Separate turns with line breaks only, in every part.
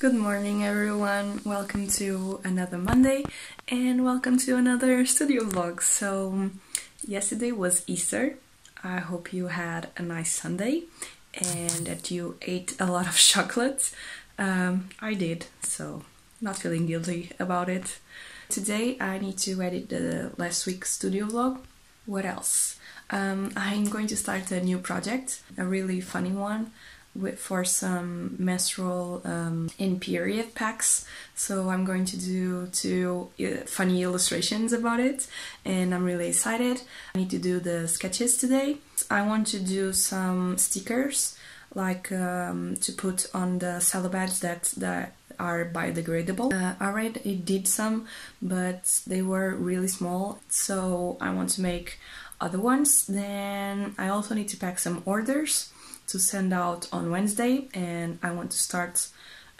Good morning, everyone. Welcome to another Monday and welcome to another studio vlog. So, yesterday was Easter. I hope you had a nice Sunday and that you ate a lot of chocolate. Um, I did, so not feeling guilty about it. Today I need to edit the last week's studio vlog. What else? Um, I'm going to start a new project, a really funny one with, for some menstrual um, in period packs. So I'm going to do two uh, funny illustrations about it, and I'm really excited. I need to do the sketches today. I want to do some stickers, like um, to put on the cello bags that that are biodegradable. Uh, I already did some, but they were really small, so I want to make other ones. Then I also need to pack some orders to send out on Wednesday, and I want to start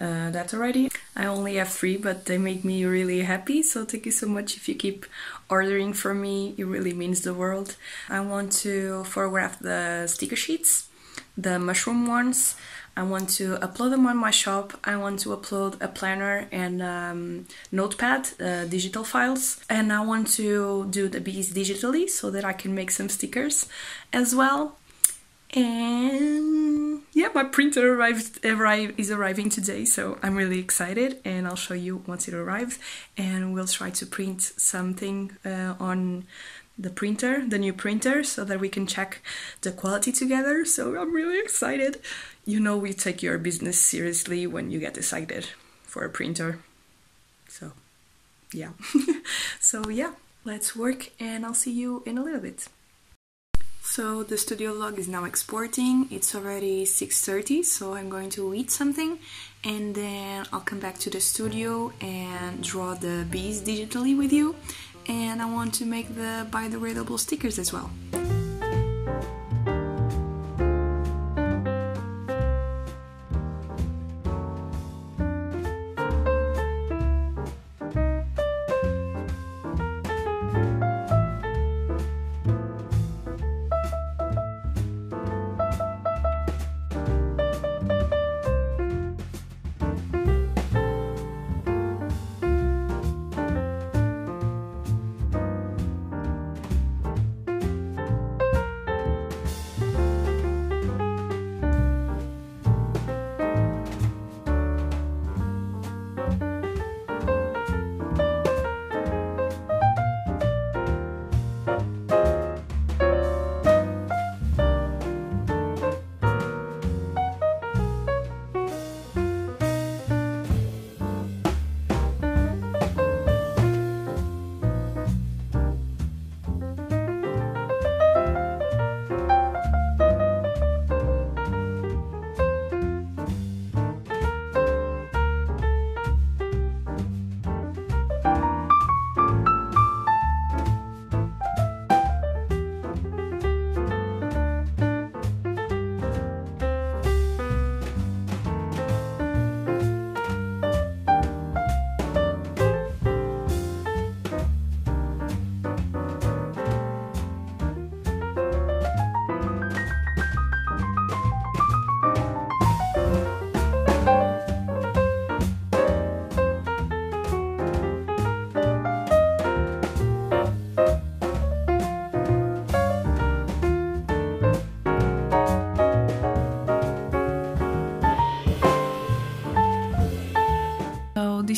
uh, that already. I only have three, but they make me really happy. So thank you so much if you keep ordering from me. It really means the world. I want to photograph the sticker sheets, the mushroom ones. I want to upload them on my shop. I want to upload a planner and um, notepad, uh, digital files. And I want to do the bees digitally so that I can make some stickers as well. And yeah, my printer arrived arrive, is arriving today, so I'm really excited and I'll show you once it arrives. And we'll try to print something uh, on the printer, the new printer, so that we can check the quality together. So I'm really excited. You know, we take your business seriously when you get excited for a printer. So, yeah. so, yeah, let's work and I'll see you in a little bit. So the studio log is now exporting. It's already 6.30, so I'm going to eat something and then I'll come back to the studio and draw the bees digitally with you. And I want to make the biodegradable stickers as well.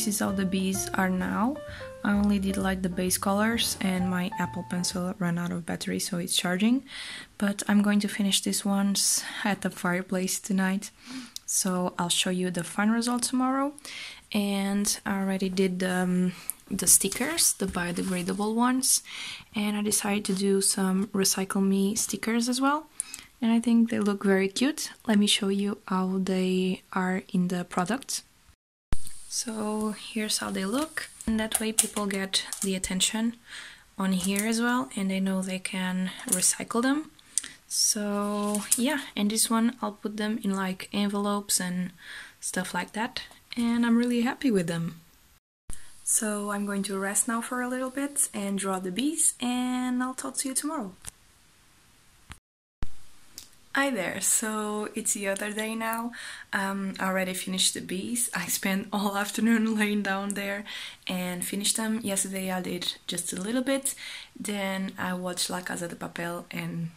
This is how the bees are now. I only did like the base colors and my Apple Pencil ran out of battery so it's charging. But I'm going to finish these ones at the fireplace tonight. So I'll show you the final result tomorrow. And I already did um, the stickers, the biodegradable ones. And I decided to do some Recycle Me stickers as well. And I think they look very cute. Let me show you how they are in the product. So here's how they look. And that way people get the attention on here as well and they know they can recycle them. So yeah, and this one I'll put them in like envelopes and stuff like that. And I'm really happy with them. So I'm going to rest now for a little bit and draw the bees and I'll talk to you tomorrow. Hi there, so it's the other day now. Um, I already finished the bees. I spent all afternoon laying down there and finished them. Yesterday I did just a little bit. Then I watched La Casa de Papel and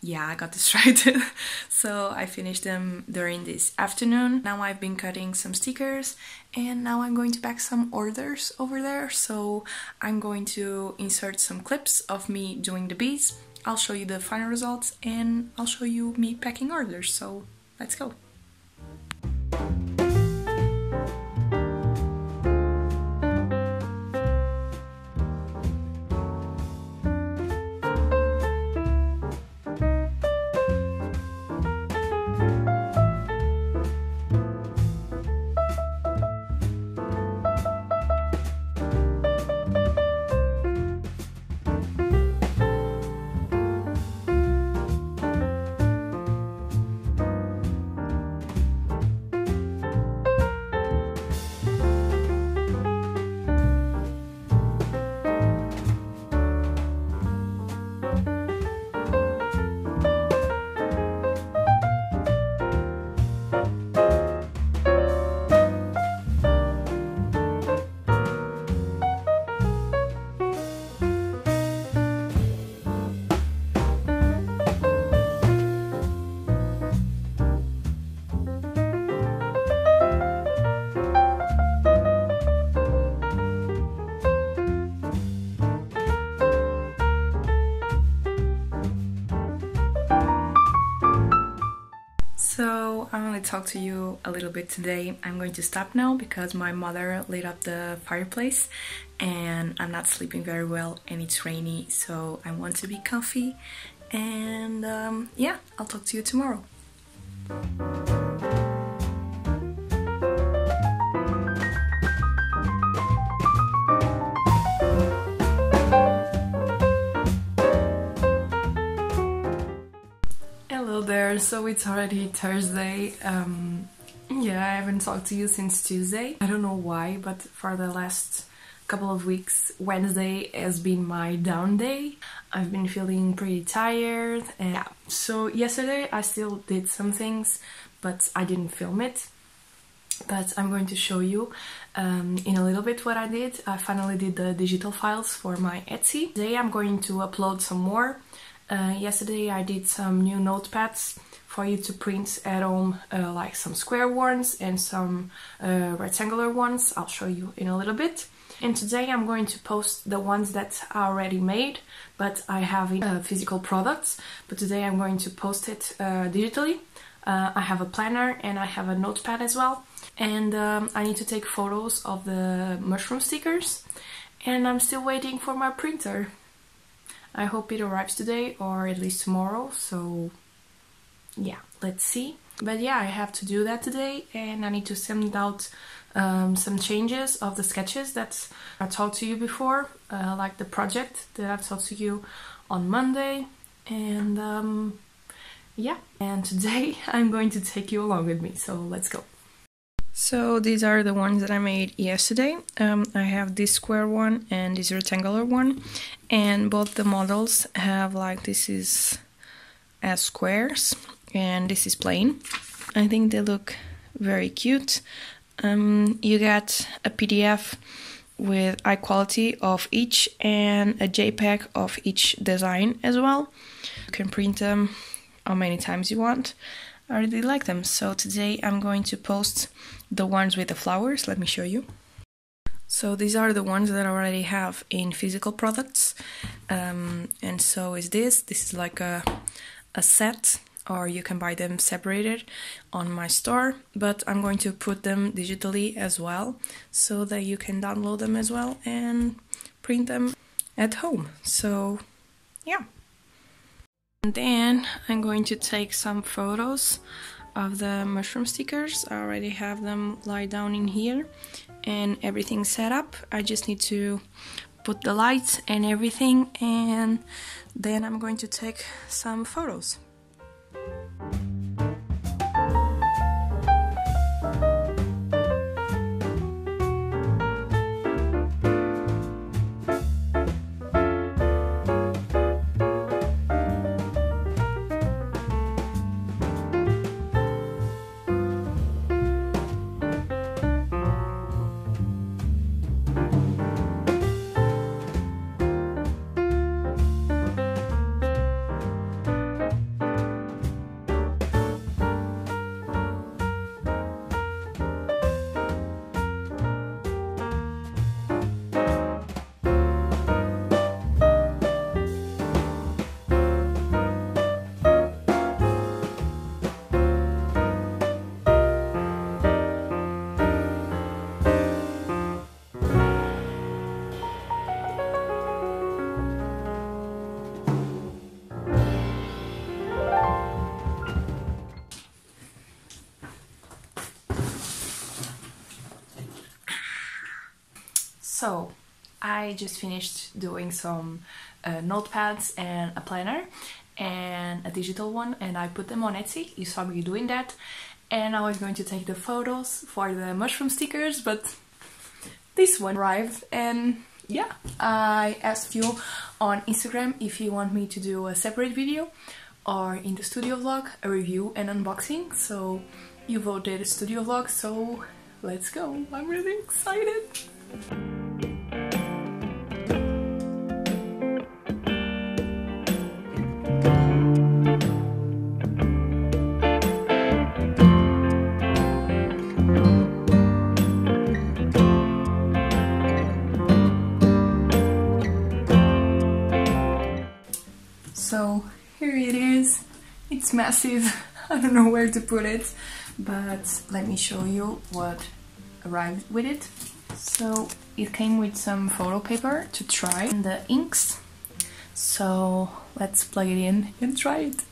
yeah, I got distracted. so I finished them during this afternoon. Now I've been cutting some stickers and now I'm going to pack some orders over there. So I'm going to insert some clips of me doing the bees I'll show you the final results and I'll show you me packing orders. So let's go. To talk to you a little bit today. I'm going to stop now because my mother lit up the fireplace and I'm not sleeping very well and it's rainy so I want to be comfy and um, yeah, I'll talk to you tomorrow. So it's already Thursday. Um, yeah, I haven't talked to you since Tuesday. I don't know why, but for the last couple of weeks, Wednesday has been my down day. I've been feeling pretty tired. And yeah, so yesterday I still did some things, but I didn't film it. But I'm going to show you um, in a little bit what I did. I finally did the digital files for my Etsy. Today I'm going to upload some more uh, yesterday I did some new notepads for you to print at home, uh, like some square ones and some uh, rectangular ones. I'll show you in a little bit. And today I'm going to post the ones that are already made, but I have uh, physical products. But today I'm going to post it uh, digitally. Uh, I have a planner and I have a notepad as well. And um, I need to take photos of the mushroom stickers. And I'm still waiting for my printer. I hope it arrives today or at least tomorrow, so yeah, let's see. But yeah, I have to do that today and I need to send out um, some changes of the sketches that I talked to you before, uh, like the project that I talked to you on Monday. And um, yeah, and today I'm going to take you along with me, so let's go. So these are the ones that I made yesterday. Um, I have this square one and this rectangular one and both the models have like this is as squares and this is plain. I think they look very cute. Um, you get a PDF with high quality of each and a JPEG of each design as well. You can print them how many times you want. I really like them. So today I'm going to post the ones with the flowers. Let me show you. So these are the ones that I already have in physical products. Um, and so is this. This is like a, a set or you can buy them separated on my store but I'm going to put them digitally as well so that you can download them as well and print them at home so yeah and then I'm going to take some photos of the mushroom stickers. I already have them lie down in here and everything set up. I just need to put the lights and everything and then I'm going to take some photos you So, I just finished doing some uh, notepads and a planner and a digital one and I put them on Etsy. You saw me doing that. And I was going to take the photos for the mushroom stickers, but this one arrived and yeah, I asked you on Instagram if you want me to do a separate video or in the studio vlog, a review and unboxing. So you voted studio vlog, so let's go. I'm really excited. It's massive. I don't know where to put it, but let me show you what arrived with it. So it came with some photo paper to try and the inks. So let's plug it in and try it.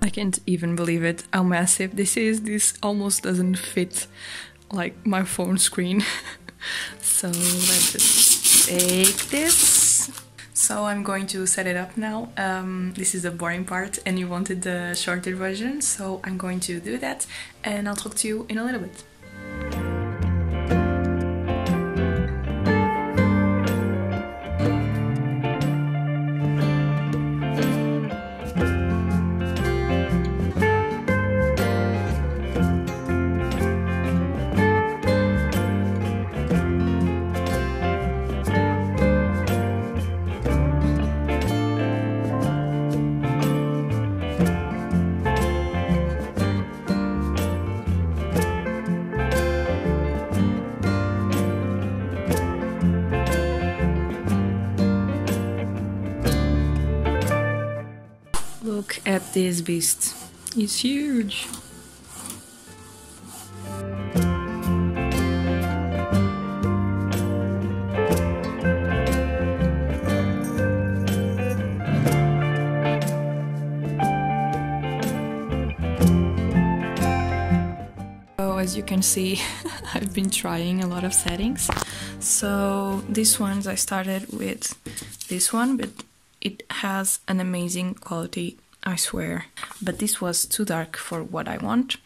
I can't even believe it how massive this is. This almost doesn't fit like my phone screen. so let's take this. So I'm going to set it up now. Um, this is the boring part and you wanted the shorter version, so I'm going to do that and I'll talk to you in a little bit. This beast. It's huge. As you can see, I've been trying a lot of settings. So these ones I started with this one, but it has an amazing quality, I swear. But this was too dark for what I want.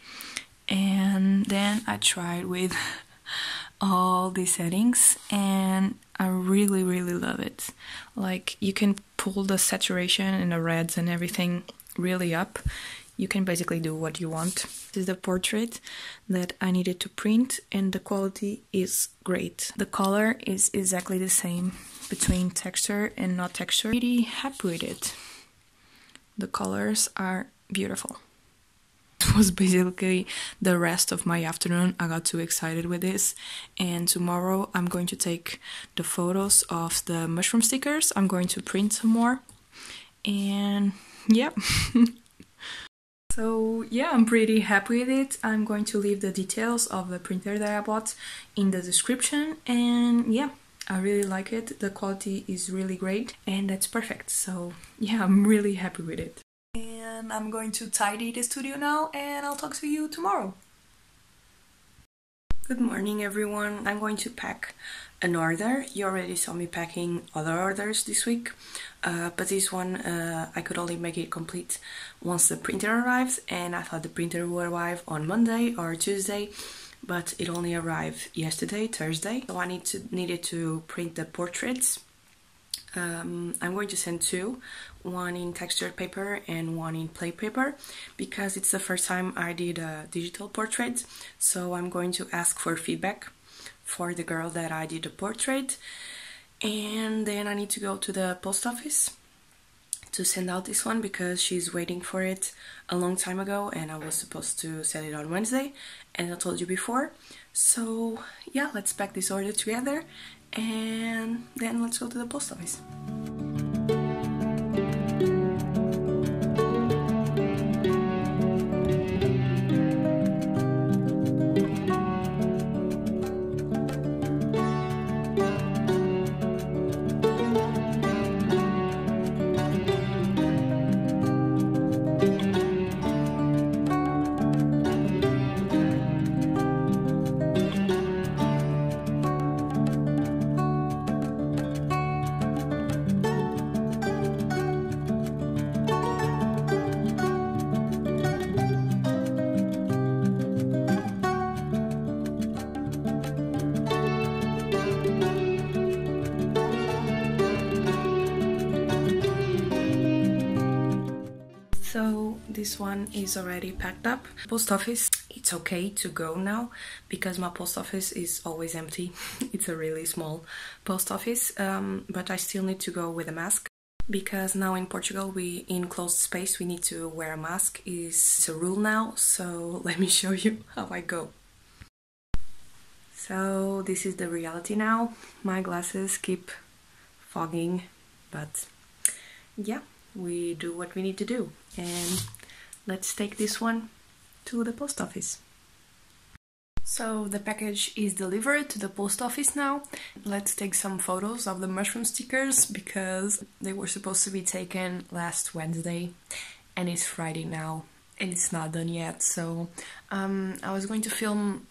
And then I tried with all these settings and I really really love it. Like you can pull the saturation and the reds and everything really up. You can basically do what you want. This is the portrait that I needed to print and the quality is great. The color is exactly the same between texture and not texture. Pretty happy with it. The colors are beautiful. It was basically the rest of my afternoon. I got too excited with this, and tomorrow I'm going to take the photos of the mushroom stickers. I'm going to print some more, and yeah. So yeah, I'm pretty happy with it. I'm going to leave the details of the printer that I bought in the description and yeah, I really like it. The quality is really great and that's perfect. So yeah, I'm really happy with it. And I'm going to tidy the studio now and I'll talk to you tomorrow. Good morning everyone. I'm going to pack an order. You already saw me packing other orders this week, uh, but this one uh, I could only make it complete once the printer arrives, and I thought the printer would arrive on Monday or Tuesday, but it only arrived yesterday, Thursday. So I need to needed to print the portraits. Um, I'm going to send two, one in textured paper and one in play paper, because it's the first time I did a digital portrait. So I'm going to ask for feedback for the girl that I did the portrait and then I need to go to the post office to send out this one because she's waiting for it a long time ago and I was supposed to send it on Wednesday and I told you before. So yeah let's pack this order together and then let's go to the post office this one is already packed up. Post office, it's okay to go now because my post office is always empty. it's a really small post office, um, but I still need to go with a mask because now in Portugal we in closed space we need to wear a mask is a rule now so let me show you how I go so this is the reality now my glasses keep fogging but yeah we do what we need to do and let's take this one to the post office so the package is delivered to the post office now. Let's take some photos of the mushroom stickers because they were supposed to be taken last Wednesday and it's Friday now and it's not done yet. So um, I was going to film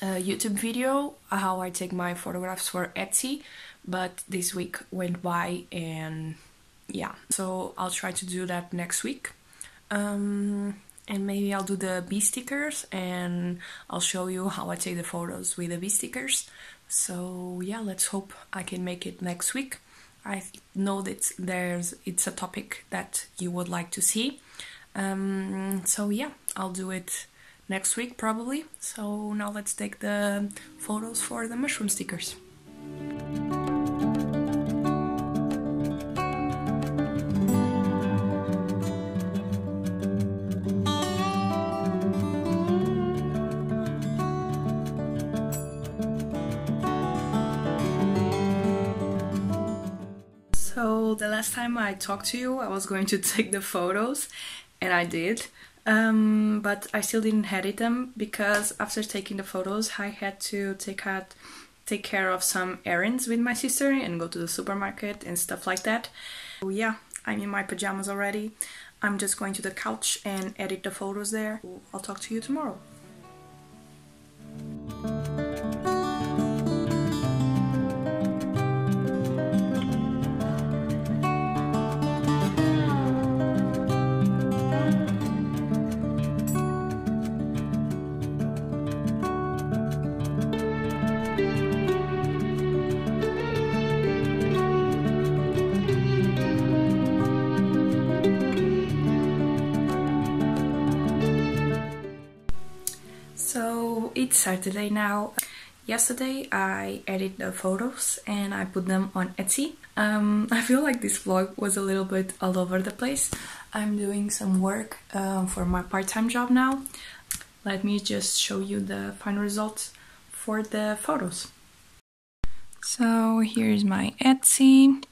a YouTube video how I take my photographs for Etsy but this week went by and yeah so I'll try to do that next week. Um, and maybe I'll do the bee stickers and I'll show you how I take the photos with the bee stickers. So yeah, let's hope I can make it next week. I know that there's it's a topic that you would like to see. Um, so yeah, I'll do it next week probably. So now let's take the photos for the mushroom stickers. The last time I talked to you, I was going to take the photos, and I did. Um, but I still didn't edit them because after taking the photos, I had to take out, take care of some errands with my sister and go to the supermarket and stuff like that. So yeah, I'm in my pajamas already. I'm just going to the couch and edit the photos there. I'll talk to you tomorrow. Saturday now. Yesterday I edited the photos and I put them on Etsy. Um, I feel like this vlog was a little bit all over the place. I'm doing some work uh, for my part-time job now. Let me just show you the final results for the photos. So here's my Etsy.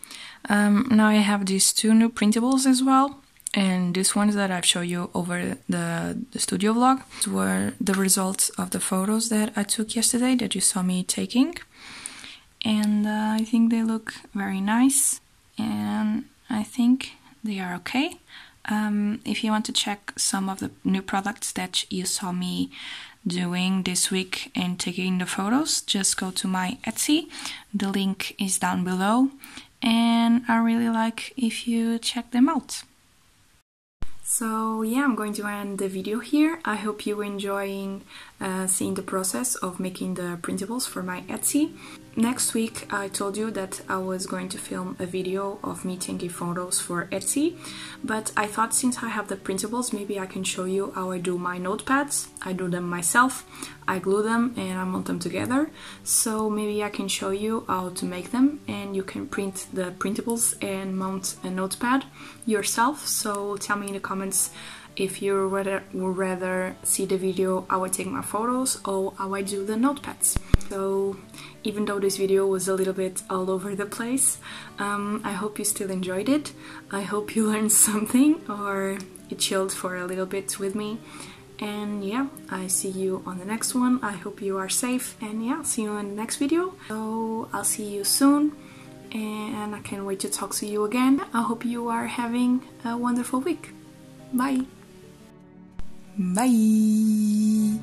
Um, now I have these two new printables as well and these ones that I've shown you over the, the studio vlog were the results of the photos that I took yesterday that you saw me taking. And uh, I think they look very nice and I think they are okay. Um, if you want to check some of the new products that you saw me doing this week and taking the photos just go to my Etsy. The link is down below. And I really like if you check them out so yeah, I'm going to end the video here. I hope you enjoying uh, seeing the process of making the printables for my Etsy. Next week I told you that I was going to film a video of me taking photos for Etsy, but I thought since I have the printables maybe I can show you how I do my notepads. I do them myself, I glue them and I mount them together, so maybe I can show you how to make them and you can print the printables and mount a notepad yourself, so tell me in the comments if you would rather see the video how I take my photos or how I do the notepads. So even though this video was a little bit all over the place, um, I hope you still enjoyed it. I hope you learned something or you chilled for a little bit with me. And yeah, I see you on the next one. I hope you are safe and yeah, see you in the next video. So I'll see you soon and I can't wait to talk to you again. I hope you are having a wonderful week. Bye! Bye!